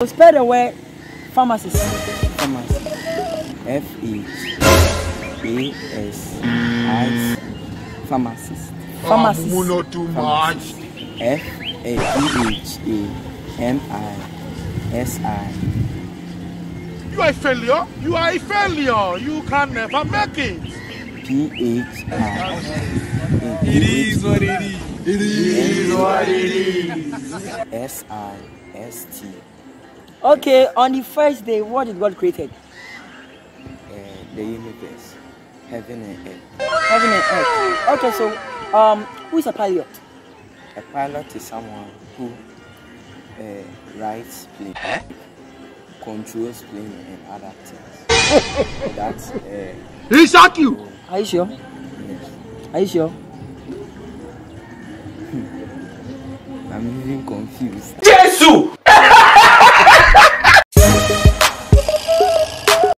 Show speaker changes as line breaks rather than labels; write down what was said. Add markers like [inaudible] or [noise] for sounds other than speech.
So spell the word pharmacist.
Pharmacy. F H A S I C. Pharmacist.
Pharmacist.
Oh, not too much.
F A P H A M I S I.
You are a failure. You are a failure. You can never make it.
P H I.
It is what it is.
It is what it is.
S I S T.
Okay, on the first day, what did God created?
Uh, the universe. Heaven and earth.
Heaven and earth. Okay, so um, who is a pilot?
A pilot is someone who uh, rides plane, controls plane, and other things. [laughs] That's uh,
He shot you.
Are you sure?
yes.
Are you sure?
I'm even confused.
Jesus!